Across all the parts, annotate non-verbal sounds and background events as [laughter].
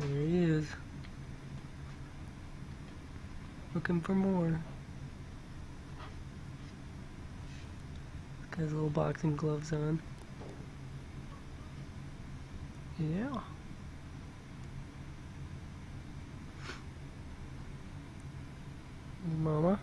There he is. Looking for more. Got his little boxing gloves on. Yeah. Mama.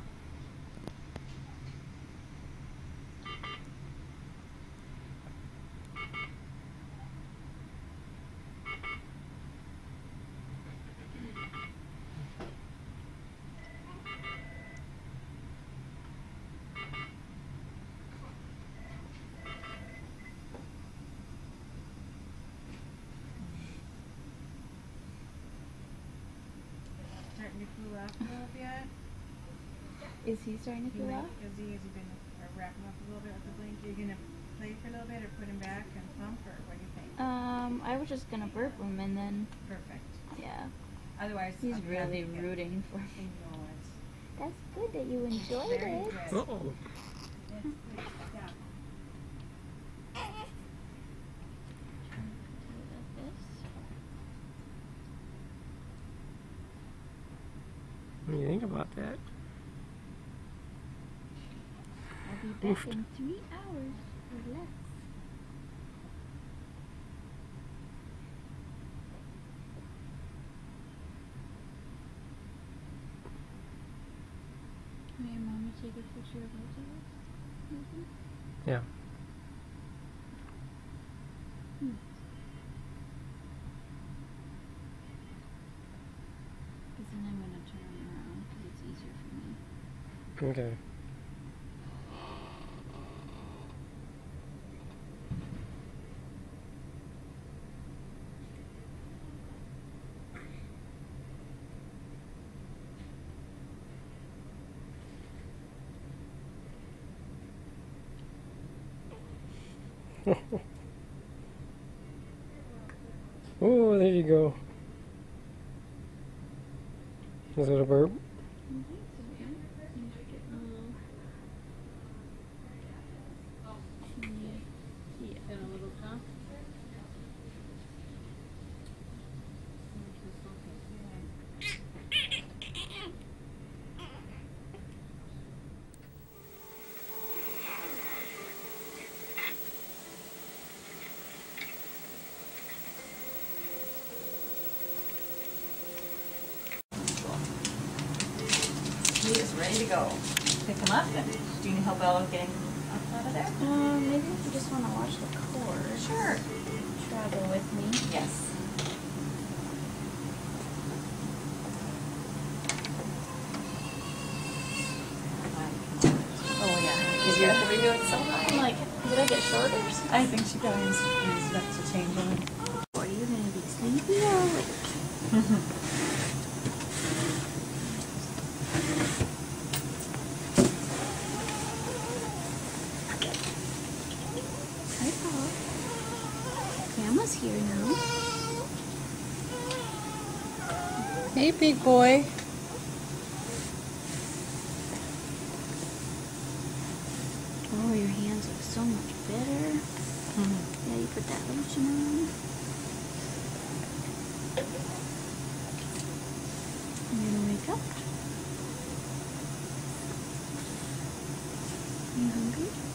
Is he starting to You cool might, off? is he, has he been uh, wrapping up a little bit with the blanket? You're gonna play for a little bit or put him back and pump or what do you think? Um, I was just gonna burp him and then, Perfect. yeah. Otherwise, He's I'm really yeah. rooting for I me. know That's good that you enjoyed very it. good. Uh-oh. That's good. Stop. What do you think about that? Be back Oof. in three hours or less. Will your mama take a picture of both of us? Mhm. Yeah. Hmm. Because then I'm gonna turn around because it's easier for me. Okay. [laughs] oh, there you go. Is it a burp? And a little pump. He is ready to go. Pick him up and do you need help out getting up out of there? Uh, maybe if you just want to watch the course. Sure. Travel with me. Yes. Oh yeah, because you have to redo it so I'm like, did I get shoulders? I think she probably needs, needs that to change them. Are you gonna be sleepy or awake? [laughs] here now. Hey, big boy. Oh, your hands look so much better. Mm-hmm. Yeah, you put that lotion on. You gonna wake up? You hungry?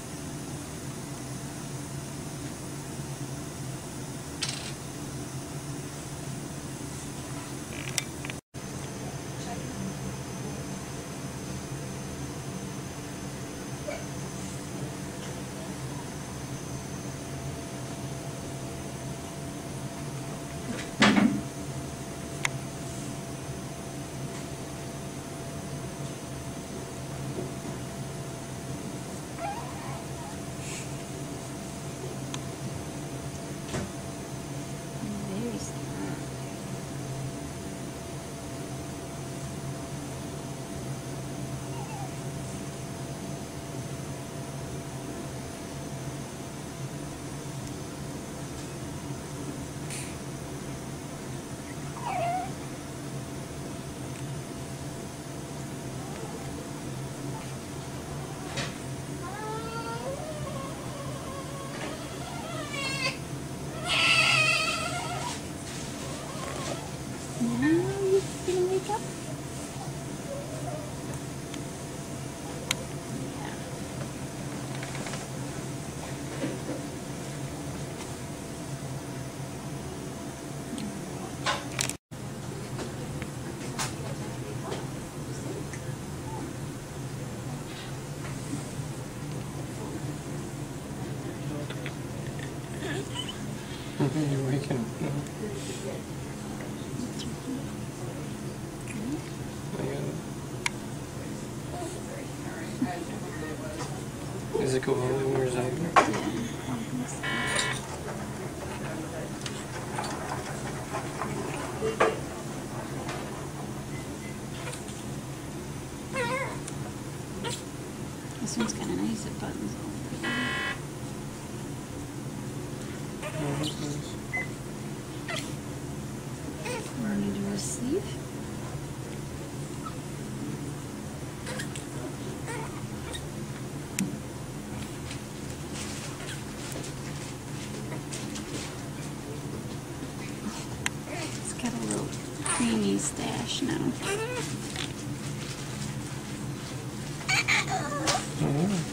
You're waking. Is it go volume or? This one's kind of nice. It buttons a sleeve. It's got a little creamy stash now. Oh,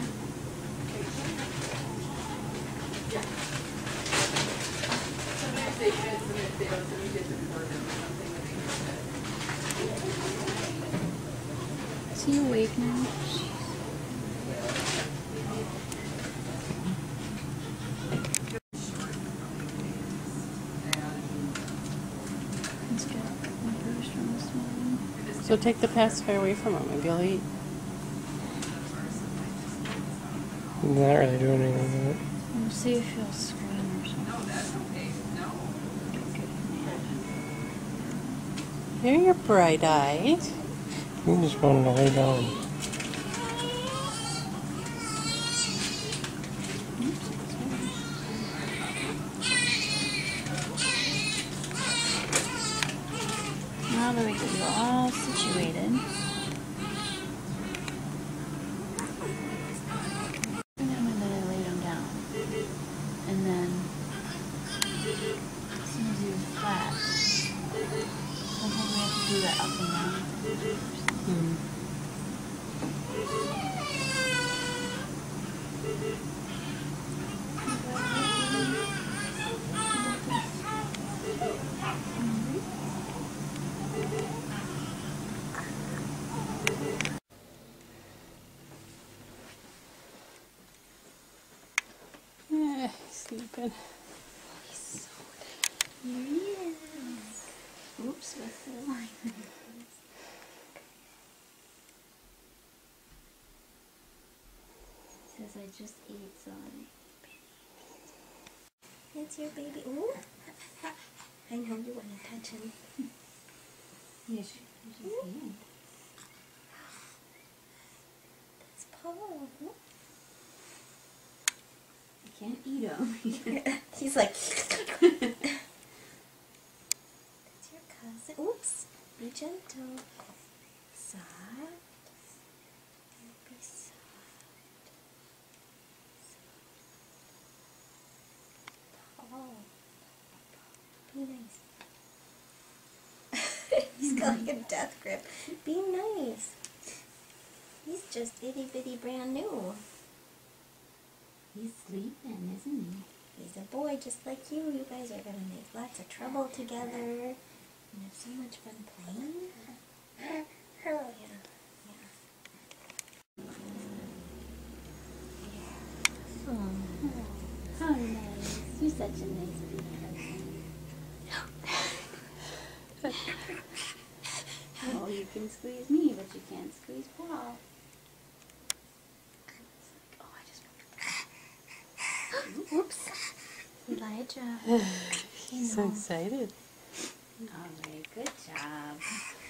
Is he awake now? He's got one first from this morning. So take the pacifier away from him. Maybe he'll eat. Not really doing anything with it. We'll see if he'll scream or something. Here you're bright-eyed. You just to lay down. Now that we get you all situated. Sleeping. Here he is. Oops, the line? Says I just ate some. It's your baby. Ooh. [laughs] I know you want to touch him. Yes. It's Paul. You can't. [laughs] [laughs] He's like. That's your cousin. Oops. Be gentle. Soft. Be soft. Paul. Be nice. [laughs] He's got like a death grip. Be nice. He's just itty bitty brand new. He's sleeping, isn't he? He's a boy just like you. You guys are gonna make lots of trouble together and have so much fun playing. [laughs] Oh, yeah. Yeah. Oh, nice. You're such a nice [laughs] baby. [laughs] oh, you can squeeze me, but you can't squeeze Paul. Oh, I just. Whoops. Elijah. He's so excited. All right, good job.